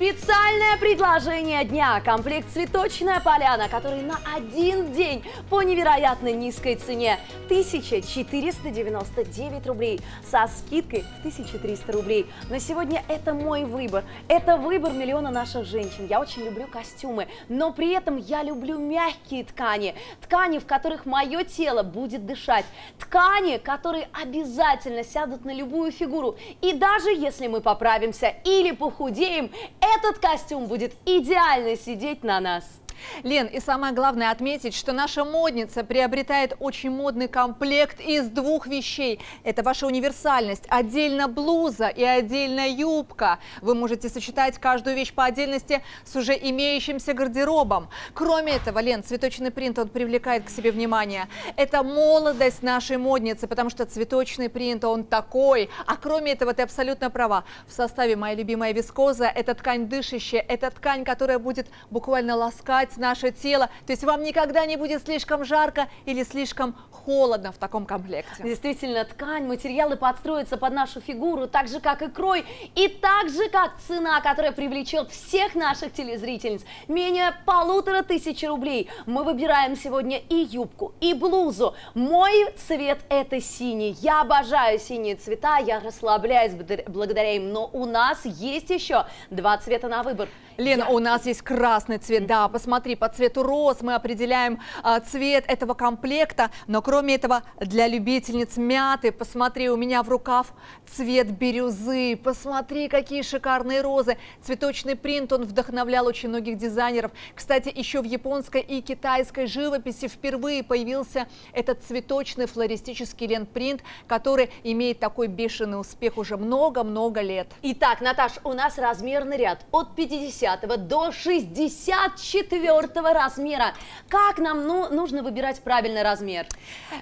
Специальное предложение дня. Комплект «Цветочная поляна», который на один день по невероятно низкой цене 1499 рублей со скидкой в 1300 рублей. На сегодня это мой выбор. Это выбор миллиона наших женщин. Я очень люблю костюмы, но при этом я люблю мягкие ткани. Ткани, в которых мое тело будет дышать. Ткани, которые обязательно сядут на любую фигуру. И даже если мы поправимся или похудеем, этот костюм будет идеально сидеть на нас. Лен, и самое главное отметить, что наша модница приобретает очень модный комплект из двух вещей. Это ваша универсальность. Отдельно блуза и отдельно юбка. Вы можете сочетать каждую вещь по отдельности с уже имеющимся гардеробом. Кроме этого, Лен, цветочный принт, он привлекает к себе внимание. Это молодость нашей модницы, потому что цветочный принт, он такой. А кроме этого, ты абсолютно права. В составе моя любимая вискоза, это ткань дышащая, это ткань, которая будет буквально ласкать согревать наше тело. То есть вам никогда не будет слишком жарко или слишком холодно в таком комплекте. Действительно, ткань, материалы подстроятся под нашу фигуру, так же, как и крой, и так же, как цена, которая привлечет всех наших телезрительниц. Менее полутора тысяч рублей. Мы выбираем сегодня и юбку, и блузу. Мой цвет это синий. Я обожаю синие цвета, я расслабляюсь благодаря им, но у нас есть еще два цвета на выбор. Лена, я... у нас есть красный цвет, да, посмотри, по цвету роз мы определяем а, цвет этого комплекта, но кроме этого, для любительниц мяты, посмотри, у меня в рукав цвет бирюзы, посмотри, какие шикарные розы, цветочный принт, он вдохновлял очень многих дизайнеров. Кстати, еще в японской и китайской живописи впервые появился этот цветочный флористический лент-принт, который имеет такой бешеный успех уже много-много лет. Итак, Наташ, у нас размерный ряд от 50 до 64 размера. Как нам ну, нужно выбирать правильный размер?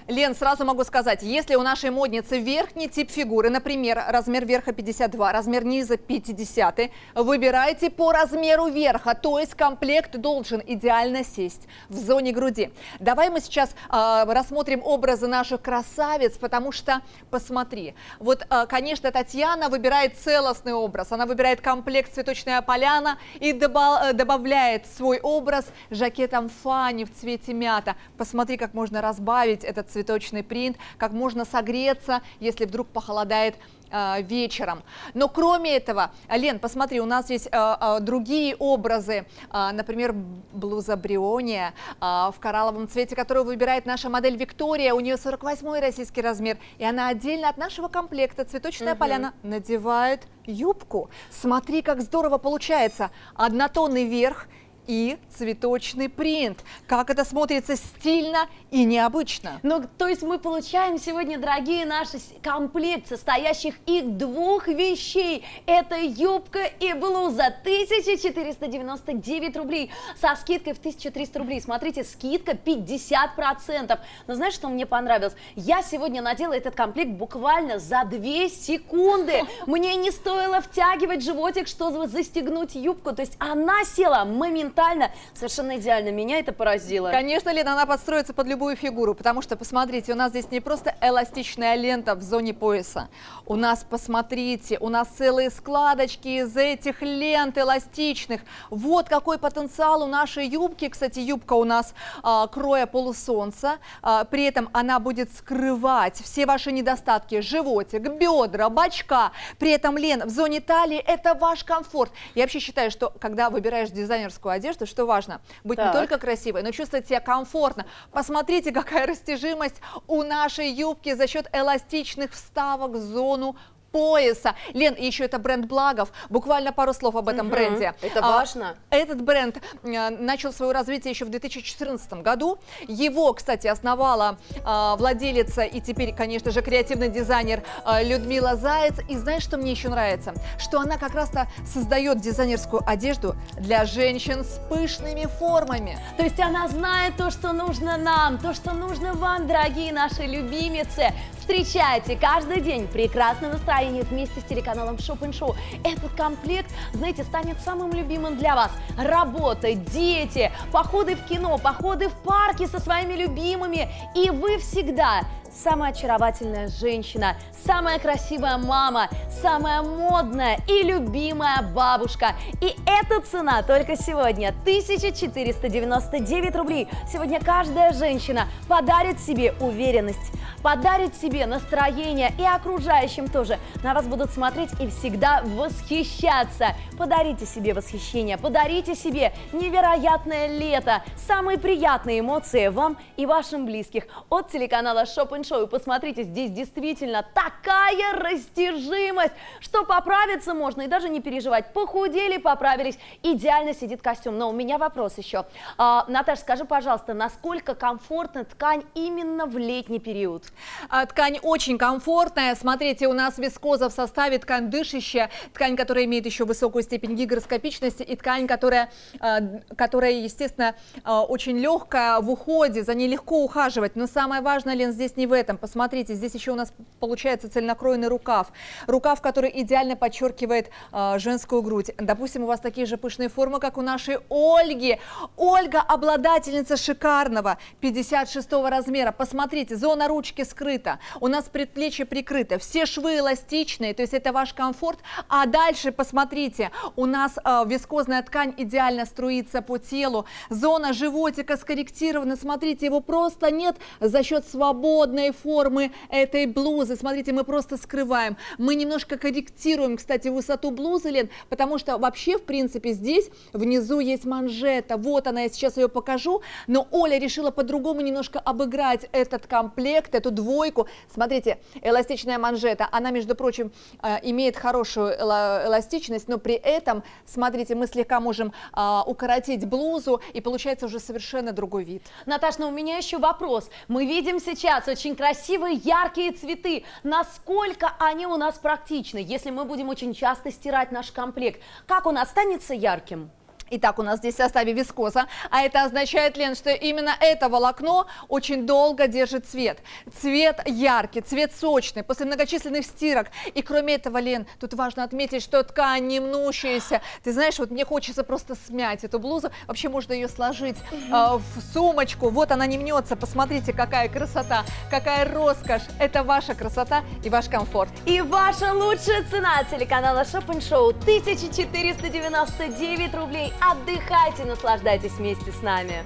Лен, сразу могу сказать, если у нашей модницы верхний тип фигуры, например, размер верха 52, размер низа 50, выбирайте по размеру верха, то есть комплект должен идеально сесть в зоне груди. Давай мы сейчас э, рассмотрим образы наших красавиц, потому что, посмотри, вот, э, конечно, Татьяна выбирает целостный образ, она выбирает комплект «Цветочная поляна», и э, добавляет свой образ жакетом Фани в цвете мята. Посмотри, как можно разбавить этот цветочный принт, как можно согреться, если вдруг похолодает вечером. Но кроме этого, Лен, посмотри, у нас есть э, другие образы, например, блуза Бриония в коралловом цвете, которую выбирает наша модель Виктория, у нее 48 российский размер, и она отдельно от нашего комплекта «Цветочная угу. поляна» надевает юбку. Смотри, как здорово получается. Однотонный верх и цветочный принт. Как это смотрится стильно и необычно. Ну, то есть мы получаем сегодня, дорогие наши, комплект состоящих из двух вещей. Это юбка и блуза. 1499 рублей со скидкой в 1300 рублей. Смотрите, скидка 50%. Но знаешь, что мне понравилось? Я сегодня надела этот комплект буквально за 2 секунды. Мне не стоило втягивать животик, чтобы застегнуть юбку. То есть она села моментально моментально, совершенно идеально. Меня это поразило. Конечно, Лена, она подстроится под любую фигуру, потому что, посмотрите, у нас здесь не просто эластичная лента в зоне пояса. У нас, посмотрите, у нас целые складочки из этих лент эластичных. Вот какой потенциал у нашей юбки. Кстати, юбка у нас а, кроя полусолнца. А, при этом она будет скрывать все ваши недостатки. Животик, бедра, бачка. При этом, Лен, в зоне талии это ваш комфорт. Я вообще считаю, что когда выбираешь дизайнерскую одежду, одежды, что важно, быть так. не только красивой, но чувствовать себя комфортно. Посмотрите, какая растяжимость у нашей юбки за счет эластичных вставок в зону пояса. Лен, и еще это бренд Благов. Буквально пару слов об этом угу, бренде. Это а, важно. Этот бренд а, начал свое развитие еще в 2014 году. Его, кстати, основала а, владелица и теперь, конечно же, креативный дизайнер а, Людмила Заяц. И знаешь, что мне еще нравится? Что она как раз-то создает дизайнерскую одежду для женщин с пышными формами. То есть она знает то, что нужно нам, то, что нужно вам, дорогие наши любимицы Встречайте каждый день прекрасное настроение вместе с телеканалом Shop Show. Этот комплект, знаете, станет самым любимым для вас. Работа, дети, походы в кино, походы в парки со своими любимыми. И вы всегда самая очаровательная женщина, самая красивая мама, самая модная и любимая бабушка. И эта цена только сегодня 1499 рублей. Сегодня каждая женщина подарит себе уверенность, подарит себе настроение и окружающим тоже. На вас будут смотреть и всегда восхищаться. Подарите себе восхищение, подарите себе невероятное лето, самые приятные эмоции вам и вашим близких от телеканала Shop И посмотрите, здесь действительно такая растяжимость, что поправиться можно и даже не переживать. Похудели, поправились, идеально сидит костюм. Но у меня вопрос еще. А, Наташа, скажи, пожалуйста, насколько комфортна ткань именно в летний период? А, ткань очень комфортная. Смотрите, у нас вискоза в составе, ткань дышащая, ткань, которая имеет еще высокую степень гигроскопичности и ткань, которая, а, которая естественно, а, очень легкая в уходе, за ней легко ухаживать. Но самое важное, Лен, здесь не в этом. Посмотрите, здесь еще у нас получается цельнокроенный рукав. Рукав, который идеально подчеркивает женскую грудь. Допустим, у вас такие же пышные формы, как у нашей Ольги. Ольга обладательница шикарного 56 размера. Посмотрите, зона ручки скрыта, у нас предплечье прикрыто, все швы эластичные, то есть это ваш комфорт. А дальше, посмотрите, у нас э, вискозная ткань идеально струится по телу, зона животика скорректирована, смотрите, его просто нет за счет свободной формы этой блузы. Смотрите, мы просто скрываем, мы немножко корректируем, кстати, высоту блузы, Лен, потому что вообще, в принципе, здесь внизу есть манжета, вот она, я сейчас ее покажу, но Оля решила по-другому немножко обыграть этот комплект, эту двойку. Смотрите, эластичная манжета, она, между прочим, э, имеет хорошую эластичность, но при этом, смотрите, мы слегка можем а, укоротить блузу, и получается уже совершенно другой вид. Наташа, но у меня еще вопрос. Мы видим сейчас очень красивые яркие цветы. Насколько они у нас практичны, если мы будем очень часто стирать наш комплект? Как он останется ярким? Итак, у нас здесь в составе вискоза, а это означает, Лен, что именно это волокно очень долго держит цвет. Цвет яркий, цвет сочный, после многочисленных стирок. И кроме этого, Лен, тут важно отметить, что ткань не мнущаяся. Ты знаешь, вот мне хочется просто смять эту блузу. Вообще можно ее сложить э, в сумочку. Вот она не мнется. Посмотрите, какая красота, какая роскошь. Это ваша красота и ваш комфорт. И ваша лучшая цена телеканала Шопен Шоу 1499 рублей Отдыхайте, наслаждайтесь вместе с нами.